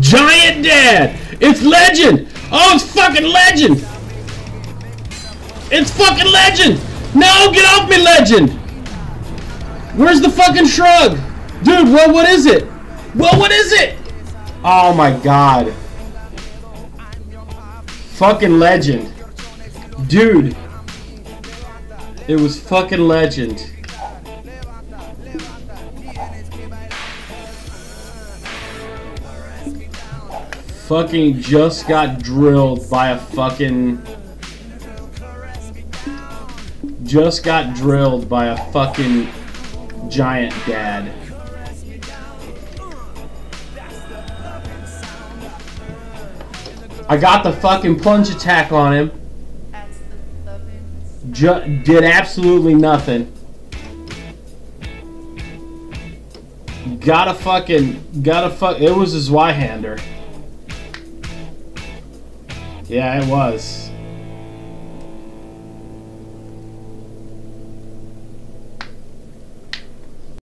Giant Dad! It's legend! Oh, it's fucking legend! It's fucking legend! No, get off me, legend! Where's the fucking shrug? Dude, well, what is it? Well, what is it? Oh my god. Fucking legend. Dude. It was fucking legend. Fucking just got drilled by a fucking just got drilled by a fucking giant dad. I got the fucking plunge attack on him. Ju- did absolutely nothing. Got a fucking, got a fuck. It was his Y-hander. Yeah, it was.